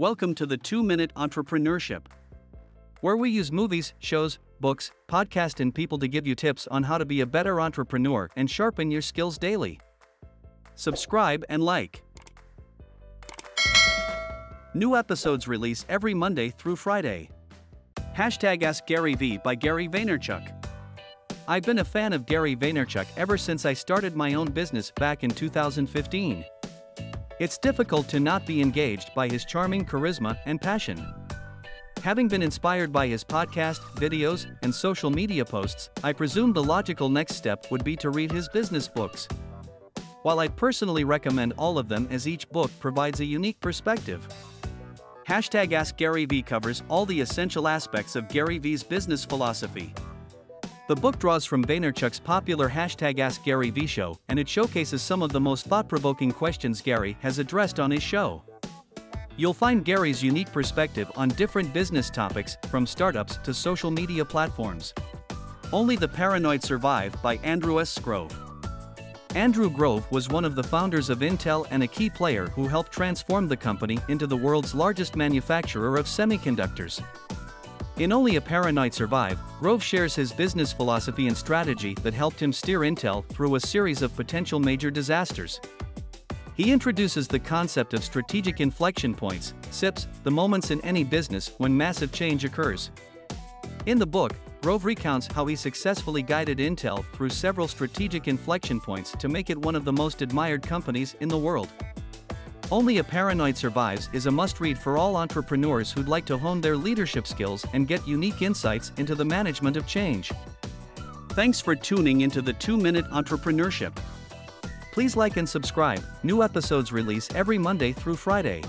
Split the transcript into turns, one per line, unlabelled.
Welcome to the 2 Minute Entrepreneurship, where we use movies, shows, books, podcasts, and people to give you tips on how to be a better entrepreneur and sharpen your skills daily. Subscribe and like. New episodes release every Monday through Friday. Hashtag Ask Gary Vee by Gary Vaynerchuk. I've been a fan of Gary Vaynerchuk ever since I started my own business back in 2015. It's difficult to not be engaged by his charming charisma and passion. Having been inspired by his podcast, videos, and social media posts, I presume the logical next step would be to read his business books. While I'd personally recommend all of them as each book provides a unique perspective. Hashtag Ask Gary Vee covers all the essential aspects of Gary Vee's business philosophy. The book draws from Vaynerchuk's popular hashtag Ask Gary Vee show, and it showcases some of the most thought-provoking questions Gary has addressed on his show. You'll find Gary's unique perspective on different business topics, from startups to social media platforms. Only the Paranoid Survive by Andrew S. Grove. Andrew Grove was one of the founders of Intel and a key player who helped transform the company into the world's largest manufacturer of semiconductors. In Only a Paranoid Survive, Grove shares his business philosophy and strategy that helped him steer Intel through a series of potential major disasters. He introduces the concept of strategic inflection points, SIPs, the moments in any business when massive change occurs. In the book, Grove recounts how he successfully guided Intel through several strategic inflection points to make it one of the most admired companies in the world. Only a Paranoid Survives is a must-read for all entrepreneurs who'd like to hone their leadership skills and get unique insights into the management of change. Thanks for tuning into the 2-Minute Entrepreneurship. Please like and subscribe, new episodes release every Monday through Friday.